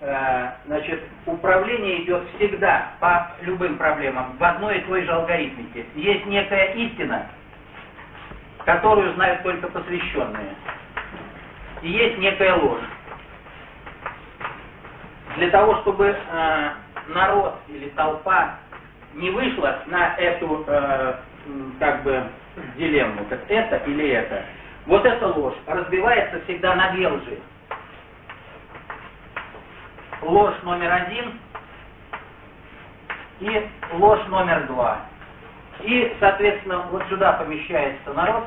э, значит, управление идет всегда по любым проблемам в одной и той же алгоритмике. Есть некая истина, которую знают только посвященные. И есть некая ложь. Для того, чтобы э, народ или толпа не вышла на эту э, как бы дилемму, как это или это, вот эта ложь разбивается всегда на две лжи. Ложь номер один и ложь номер два. И, соответственно, вот сюда помещается народ.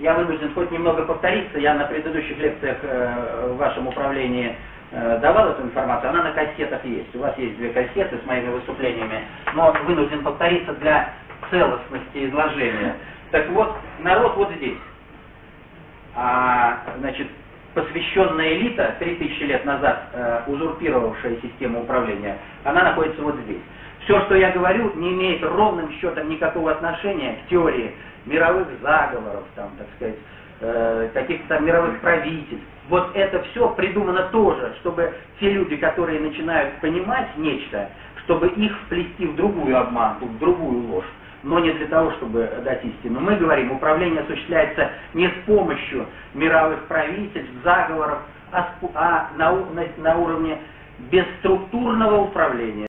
Я вынужден хоть немного повториться, я на предыдущих лекциях э, в вашем управлении э, давал эту информацию, она на кассетах есть. У вас есть две кассеты с моими выступлениями, но вынужден повториться для целостности изложения. Так вот, народ вот здесь. А, значит, посвященная элита, 3000 лет назад э, узурпировавшая систему управления, она находится вот здесь. Все, что я говорю, не имеет ровным счетом никакого отношения к теории мировых заговоров, там, так сказать, э, каких-то мировых правительств. Вот это все придумано тоже, чтобы те люди, которые начинают понимать нечто, чтобы их вплести в другую обманку, в другую ложь но не для того, чтобы дать истину. Мы говорим, управление осуществляется не с помощью мировых правительств, заговоров, а, а на, уровне бесструктурного управления.